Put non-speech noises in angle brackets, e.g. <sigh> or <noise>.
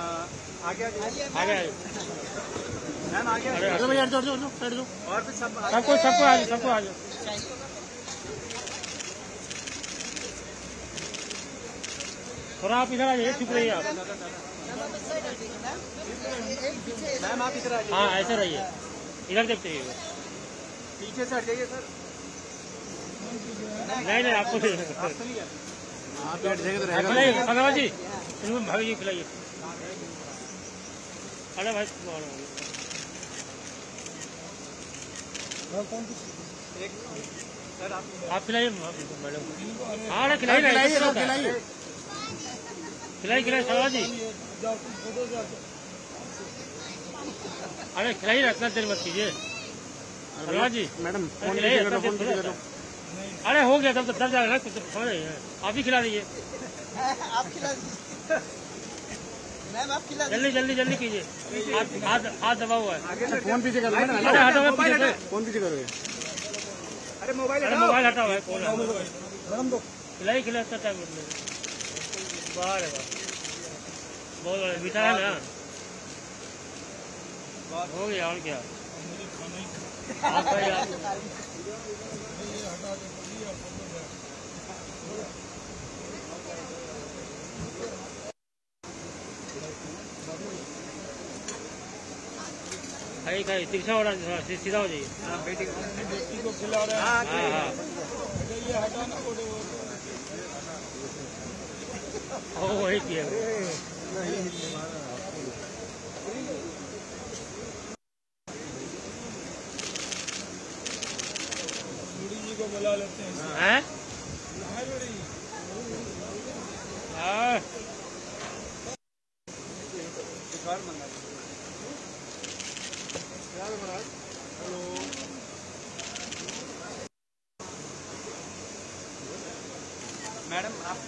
आगे आगे आगे मैम आगे अरे अरे भैया हट जाओ, हट जाओ, और भी सब सबको सबको आ जाओ सबको आ जाओ थोड़ा आप इधर आ जाइए चुप रहिए आप मैम आप इधर आ जाइए हाँ ऐसे रहिए इधर देखते रहिए पीछे से हट जाइए सर नहीं नहीं आपको आप आप बैठ जाएँगे तो अग्रवाल जी इनको भाई जी खिलाइए अरे भाई एक सर आप आप खिलाइए मैडम। हाँ अरे खिलाइए खिलाइए खिलाइए खिलाइए। खिलाइए। जी। अरे खिलाइए इतना देर मत कीजिए। जी। मैडम अरे हो। गया तब तो तो समझ रही हैं। आप ही खिला दीजिए। <laughs> आप खिला मैम आप खिला जल्दी जल्दी जल्दी कीजिए। हाथ हाथ दबा हुआ है। से फ़ोन पीछे कर अरे हटो मत पीछे फ़ोन पीछे करोगे अरे मोबाइल अरे हटाओ। मोबाइल हटा हुआ है है दो। खिलाई खिलाई अच्छा टाइम वाह रे वाह बहुत बड़ा मीठा है ना? हो गया और क्या? आपका ही आप खाई खाई तिरछा हो? रहा थोड़ा सीधा हो जाइए हाँ, को खिला रहे हैं हाँ, हाँ हाँ ये हटाना ओ वही किया जी को बुला लेते हैं। हैं। हाँ। मैडम आप?